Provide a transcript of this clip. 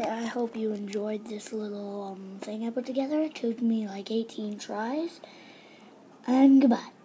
I hope you enjoyed this little um, thing I put together. It took me like 18 tries. And goodbye.